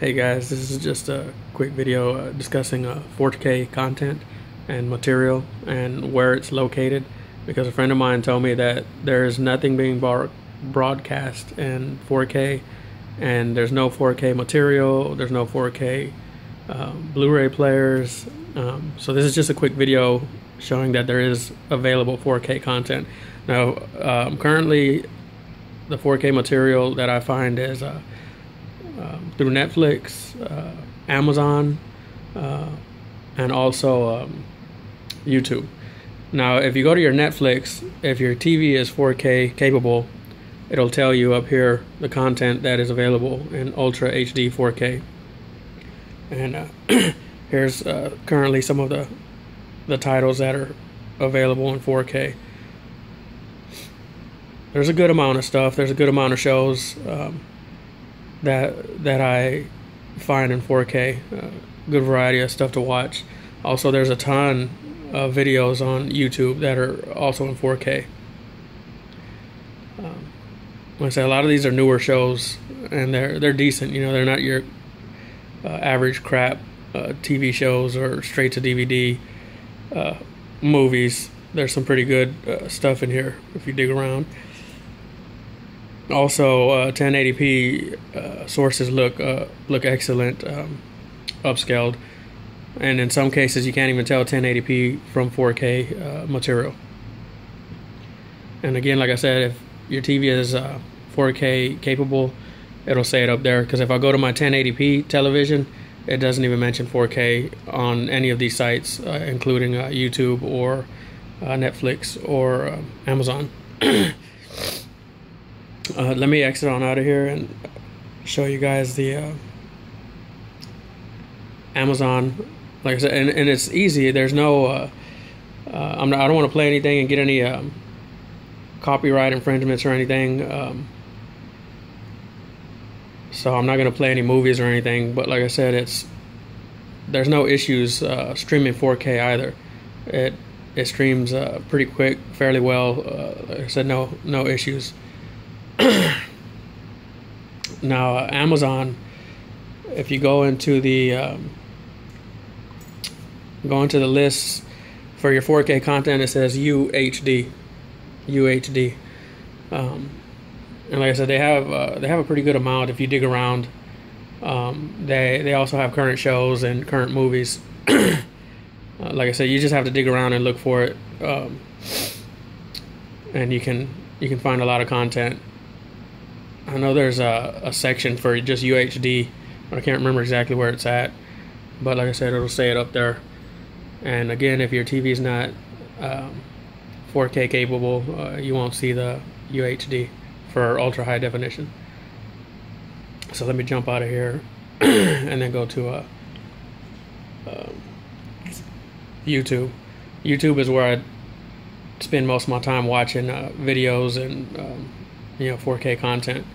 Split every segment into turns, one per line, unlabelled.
Hey guys, this is just a quick video uh, discussing uh, 4K content and material and where it's located because a friend of mine told me that there's nothing being broadcast in 4K and there's no 4K material, there's no 4K um, Blu-ray players. Um, so this is just a quick video showing that there is available 4K content. Now, um, currently, the 4K material that I find is uh, through Netflix, uh, Amazon, uh, and also um, YouTube. Now, if you go to your Netflix, if your TV is 4K capable, it'll tell you up here the content that is available in Ultra HD 4K. And uh, here's uh, currently some of the the titles that are available in 4K. There's a good amount of stuff. There's a good amount of shows. Um, that that I find in 4K. Uh, good variety of stuff to watch. Also, there's a ton of videos on YouTube that are also in 4K. Um, like I say, a lot of these are newer shows, and they're they're decent. You know, they're not your uh, average crap uh, TV shows or straight to DVD uh, movies. There's some pretty good uh, stuff in here if you dig around. Also, uh, 1080p uh, sources look uh, look excellent, um, upscaled, and in some cases you can't even tell 1080p from 4K uh, material. And again, like I said, if your TV is 4K uh, capable, it'll say it up there. Because if I go to my 1080p television, it doesn't even mention 4K on any of these sites, uh, including YouTube or Netflix or Amazon. Uh, let me exit on out of here and show you guys the uh, Amazon. Like I said, and, and it's easy. There's no. Uh, uh I'm not, I don't want to play anything and get any um, copyright infringements or anything. Um, so I'm not going to play any movies or anything. But like I said, it's there's no issues uh, streaming 4K either. It it streams uh, pretty quick, fairly well. like I said, no no issues. now, uh, Amazon, if you go into the um, go into the list for your 4K content, it says UHD, UHD. Um, and like I said, they have uh, they have a pretty good amount if you dig around. Um, they they also have current shows and current movies. uh, like I said, you just have to dig around and look for it, um, and you can you can find a lot of content I know there's a, a section for just UHD, but I can't remember exactly where it's at. But like I said, it'll say it up there. And again, if your TV is not um, 4K capable, uh, you won't see the UHD for ultra high definition. So let me jump out of here and then go to uh, um, YouTube. YouTube is where I spend most of my time watching uh, videos and um, you know 4K content.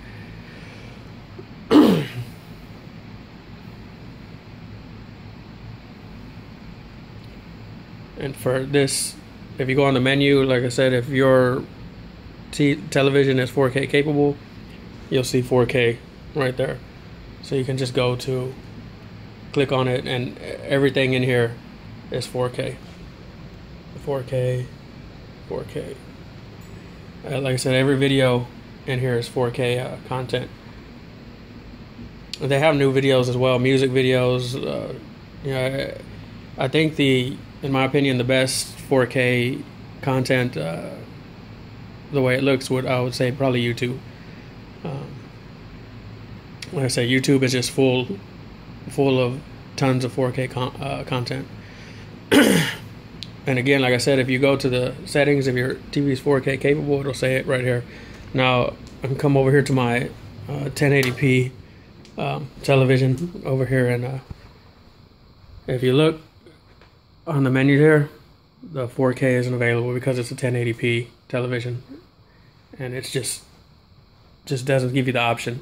And for this, if you go on the menu, like I said, if your t- television is 4K capable, you'll see 4K right there. So you can just go to click on it, and everything in here is 4K. 4K, 4K. Uh, like I said, every video and here is 4K uh, content. They have new videos as well, music videos. Uh, you know, I think the, in my opinion, the best 4K content, uh, the way it looks, would I would say probably YouTube. Um, like I say, YouTube is just full, full of tons of 4K con- uh, content. and again, like I said, if you go to the settings, if your TV is 4K capable, it'll say it right here. Now I'm come over here to my uh, 1080p um, television over here, and uh, if you look on the menu here, the 4K isn't available because it's a 1080p television, and it's just just doesn't give you the option.